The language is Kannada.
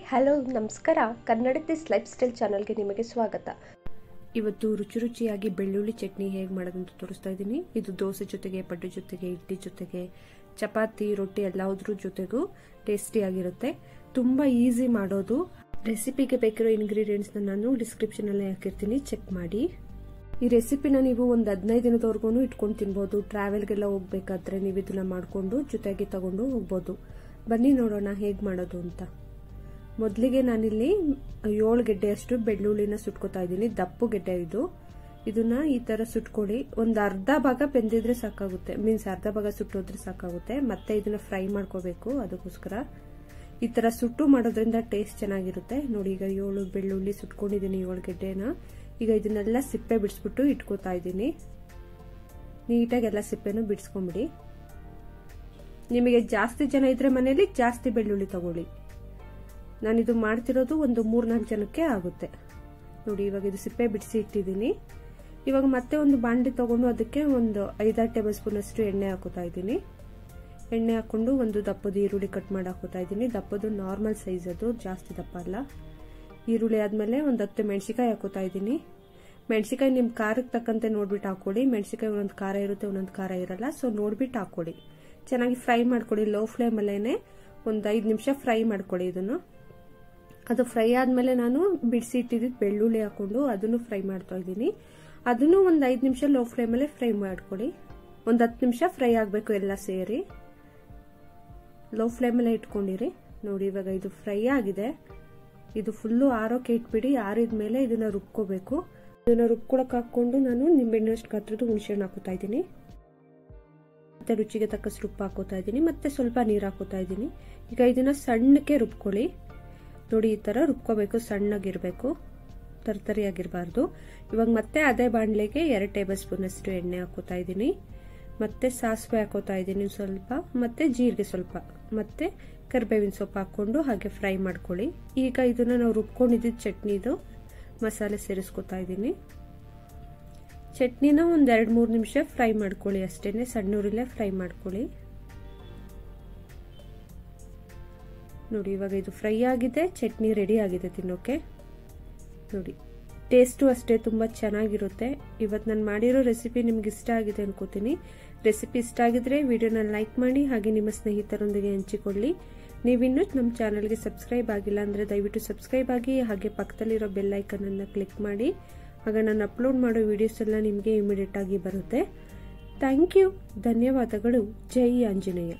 ಹಲೋ, ನಮಸ್ಕಾರ. ಕನ್ನಡ ದಿಸ್ ಲೈಫ್ ಸ್ಟೈಲ್ ಚಾನಲ್ಗೆ ನಿಮಗೆ ಸ್ವಾಗತ. ಇವತ್ತು ರುಚಿ ರುಚಿಯಾಗಿ ಬೆಳ್ಳುಳ್ಳಿ ಚಟ್ನಿ ಹೇಗೆ ಮಾಡೋದಂತ ತೋರಿಸ್ತಾ ಇದ್ದೀನಿ. ಇದು ದೋಸೆ ಜೊತೆಗೆ ಪಡ್ಡು ಜೊತೆಗೆ, ಇಡ್ಲಿ ಜೊತೆಗೆ, ಚಪಾತಿ, ರೊಟ್ಟಿ ಎಲ್ಲದ್ರ ಜೊತೆಗೂ ಟೇಸ್ಟಿಯಾಗಿರುತ್ತೆ ತುಂಬ ಈಸಿ ಮಾಡೋದು. ರೆಸಿಪಿಗೆ ಬೇಕಿರೋ ಇಂಗ್ರೀಡಿಯೆಂಟ್ಸ್ನ ನಾನು ಡಿಸ್ಕ್ರಿಪ್ಷನಲ್ಲಿ ಹಾಕಿರ್ತೀನಿ. ಚೆಕ್ ಮಾಡಿ. ಈ ರೆಸಿಪಿನ ನೀವು ಒಂದು ಹದಿನೈದು ದಿನದವರೆಗೂ ಇಟ್ಕೊಂಡು ತಿನ್ಬೋದು. ಟ್ರಾವೆಲ್ಗೆಲ್ಲ ಹೋಗ್ಬೇಕಾದ್ರೆ ನೀವು ಇದನ್ನ ಮಾಡಿಕೊಂಡು, ಜೊತೆಗೆ ತಗೊಂಡು ಹೋಗ್ಬೋದು. ಬನ್ನಿ ನೋಡೋಣ ಹೇಗೆ ಮಾಡೋದು ಅಂತ. ಮೊದಲಿಗೆ ನಾನಿಲ್ಲಿ ಏಳು ಗೆಡ್ಡೆಯಷ್ಟು ಬೆಳ್ಳುಳ್ಳಿನ ಸುಟ್ಕೋತಾ ಇದ್ದೀನಿ. ದಪ್ಪು ಗೆಡ್ಡೆ ಇದು. ಇದನ್ನ ಈ ತರ ಸುಟ್ಕೊಳ್ಳಿ. ಒಂದು ಅರ್ಧ ಭಾಗ ಬೆಂದಿದ್ರೆ ಸಾಕಾಗುತ್ತೆ. ಮೀನ್ಸ್ ಅರ್ಧ ಭಾಗ ಸುಟ್ಟೋದ್ರೆ ಸಾಕಾಗುತ್ತೆ. ಮತ್ತೆ ಇದನ್ನ ಫ್ರೈ ಮಾಡ್ಕೋಬೇಕು ಅದಕ್ಕೋಸ್ಕರ. ಈ ತರ ಸುಟ್ಟು ಮಾಡೋದ್ರಿಂದ ಟೇಸ್ಟ್ ಚೆನ್ನಾಗಿರುತ್ತೆ. ನೋಡಿ, ಈಗ ಏಳು ಬೆಳ್ಳುಳ್ಳಿ ಸುಟ್ಕೊಂಡಿದ್ದೀನಿ ಏಳು ಗೆಡ್ಡೆನ. ಈಗ ಇದನ್ನೆಲ್ಲ ಸಿಪ್ಪೆ ಬಿಡಿಸ್ಬಿಟ್ಟು ಇಟ್ಕೋತಾ ಇದ್ದೀನಿ. ನೀಟಾಗಿ ಎಲ್ಲ ಸಿಪ್ಪೆನೂ ಬಿಡಿಸ್ಕೊಂಬಿಡಿ. ನಿಮಗೆ ಜಾಸ್ತಿ ಜನ ಇದ್ರೆ ಮನೇಲಿ ಜಾಸ್ತಿ ಬೆಳ್ಳುಳ್ಳಿ ತಗೊಳ್ಳಿ. ನಾನಿದು ಮಾಡ್ತಿರೋದು ಒಂದು ಮೂರ್ನಾಲ್ಕು ಜನಕ್ಕೆ ಆಗುತ್ತೆ. ನೋಡಿ, ಇವಾಗ ಇದು ಸಿಪ್ಪೆ ಬಿಡಿಸಿ ಇಟ್ಟಿದ್ದೀನಿ. ಇವಾಗ ಮತ್ತೆ ಒಂದು ಬಾಂಡಿ ತಗೊಂಡು ಅದಕ್ಕೆ ಒಂದು ಐದಾರು ಟೇಬಲ್ ಸ್ಪೂನ್ ಅಷ್ಟು ಎಣ್ಣೆ ಹಾಕೋತಾ ಇದ್ದೀನಿ. ಎಣ್ಣೆ ಹಾಕೊಂಡು ಒಂದು ದಪ್ಪದ ಈರುಳ್ಳಿ ಕಟ್ ಮಾಡಿ ಹಾಕೋತಾ ಇದ್ದೀನಿ. ದಪ್ಪದು ನಾರ್ಮಲ್ ಸೈಜ್ ಅದು, ಜಾಸ್ತಿ ದಪ್ಪ ಅಲ್ಲ. ಈರುಳ್ಳಿ ಆದಮೇಲೆ ಒಂದು ಹತ್ತು ಮೆಣಸಿಕಾಯಿ ಹಾಕೋತಾ ಇದ್ದೀನಿ. ಮೆಣಸಿಕಾಯಿ ನಿಮ್ಮ ಖಾರಕ್ಕೆ ತಕ್ಕಂತೆ ನೋಡ್ಬಿಟ್ಟು ಹಾಕೊಳ್ಳಿ ಮೆಣಸಿಕಾಯಿ ಒಂದೊಂದು ಖಾರ ಇರುತ್ತೆ, ಒಂದೊಂದು ಖಾರ ಇರಲ್ಲ. ಸೊ ನೋಡ್ಬಿಟ್ಟು ಹಾಕೊಳ್ಳಿ ಚೆನ್ನಾಗಿ ಫ್ರೈ ಮಾಡ್ಕೊಳ್ಳಿ ಲೋ ಫ್ಲೇಮಲ್ಲೇ ಒಂದು ಐದು ನಿಮಿಷ ಫ್ರೈ ಮಾಡ್ಕೊಳ್ಳಿ ಇದನ್ನು. ಅದು ಫ್ರೈ ಆದ್ಮೇಲೆ ನಾನು ಬಿಡಿಸಿ ಇಟ್ಟಿದ್ದು ಬೆಳ್ಳುಳ್ಳಿ ಹಾಕೊಂಡು ಅದನ್ನು ಫ್ರೈ ಮಾಡ್ತಾ ಇದ್ದೀನಿ. ಅದನ್ನು ಒಂದು ಐದು ನಿಮಿಷ ಲೋ ಫ್ಲೇಮಲ್ಲೇ ಫ್ರೈ ಮಾಡ್ಕೊಳ್ಳಿ. ಒಂದು ಹತ್ತು ನಿಮಿಷ ಫ್ರೈ ಆಗಬೇಕು ಎಲ್ಲ ಸೇರಿ. ಲೋ ಫ್ಲೇಮಲ್ಲೇ ಇಟ್ಕೊಂಡಿರಿ. ನೋಡಿ ಇವಾಗ ಇದು ಫ್ರೈ ಆಗಿದೆ. ಇದು ಫುಲ್ಲು ಆರೋಕೆ ಇಟ್ಬಿಡಿ. ಆರಿದ ಮೇಲೆ ಇದನ್ನ ರುಬ್ಕೋಬೇಕು. ಇದನ್ನ ರುಬ್ಕೊಳಕ್ ಹಾಕೊಂಡು ನಾನು ನಿಂಬೆಹಣ್ಣಷ್ಟು ಗಾತ್ರದ ಹುಣಸೆಹಣ್ಣು ಹಾಕೋತಾ ಇದ್ದೀನಿ. ಮತ್ತೆ ರುಚಿಗೆ ತಕ್ಕಷ್ಟು ಉಪ್ಪು ಹಾಕೋತಾ ಇದ್ದೀನಿ. ಮತ್ತೆ ಸ್ವಲ್ಪ ನೀರು ಹಾಕೋತಾ ಇದ್ದೀನಿ. ಈಗ ಇದನ್ನ ಸಣ್ಣಕ್ಕೆ ರುಬ್ಕೊಳ್ಳಿ. ನೋಡಿ ಈ ಥರ ರುಬ್ಕೋಬೇಕು, ಸಣ್ಣಗಿರಬೇಕು, ತರ್ತರಿಯಾಗಿರಬಾರ್ದು. ಇವಾಗ ಮತ್ತೆ ಅದೇ ಬಾಣಲೆಗೆ ಎರಡು ಟೇಬಲ್ ಸ್ಪೂನ್ ಅಷ್ಟು ಎಣ್ಣೆ ಹಾಕೋತಾ ಇದ್ದೀನಿ. ಮತ್ತೆ ಸಾಸಿವೆ ಹಾಕೋತಾ ಇದ್ದೀನಿ ಸ್ವಲ್ಪ, ಮತ್ತೆ ಜೀರಿಗೆ ಸ್ವಲ್ಪ, ಮತ್ತೆ ಕರಿಬೇವಿನ ಸೊಪ್ಪು ಹಾಕೊಂಡು ಹಾಗೆ ಫ್ರೈ ಮಾಡ್ಕೊಳ್ಳಿ. ಈಗ ಇದನ್ನ ನಾವು ರುಬ್ಕೊಂಡಿದ್ದ ಚಟ್ನಿದು ಮಸಾಲೆ ಸೇರಿಸ್ಕೊತಾ ಇದ್ದೀನಿ. ಚಟ್ನಿನ ಒಂದು ಎರಡು ಮೂರು ನಿಮಿಷ ಫ್ರೈ ಮಾಡ್ಕೊಳ್ಳಿ ಅಷ್ಟೇನೆ ಸಣ್ಣ ಫ್ರೈ ಮಾಡ್ಕೊಳ್ಳಿ. ನೋಡಿ, ಇವಾಗ ಇದು ಫ್ರೈ ಆಗಿದೆ, ಚಟ್ನಿ ರೆಡಿ ಆಗಿದೆ ತಿನ್ನೋಕೆ. ನೋಡಿ ಟೇಸ್ಟು ಅಷ್ಟೇ ತುಂಬ ಚೆನ್ನಾಗಿರುತ್ತೆ. ಇವತ್ತು ನಾನು ಮಾಡಿರೋ ರೆಸಿಪಿ ನಿಮ್ಗೆ ಇಷ್ಟ ಆಗಿದೆ ಅನ್ಕೋತೀನಿ. ರೆಸಿಪಿ ಇಷ್ಟ ಆಗಿದ್ರೆ ವಿಡಿಯೋನ ಲೈಕ್ ಮಾಡಿ, ಹಾಗೆ ನಿಮ್ಮ ಸ್ನೇಹಿತರೊಂದಿಗೆ ಹಂಚಿಕೊಳ್ಳಿ. ನೀವಿನ್ನೂ ನಮ್ಮ ಚಾನಲ್ಗೆ ಸಬ್ಸ್ಕ್ರೈಬ್ ಆಗಿಲ್ಲ ಅಂದರೆ ದಯವಿಟ್ಟು ಸಬ್ಸ್ಕ್ರೈಬ್ ಆಗಿ, ಹಾಗೆ ಪಕ್ಕದಲ್ಲಿರೋ ಬೆಲ್ ಐಕನನ್ನು ಕ್ಲಿಕ್ ಮಾಡಿ. ಆಗ ನಾನು ಅಪ್ಲೋಡ್ ಮಾಡೋ ವಿಡಿಯೋಸ್ ಎಲ್ಲ ನಿಮಗೆ ಇಮಿಡಿಯೇಟ್ ಆಗಿ ಬರುತ್ತೆ. ಥ್ಯಾಂಕ್ ಯು ಧನ್ಯವಾದಗಳು. ಜೈ ಆಂಜನೇಯ.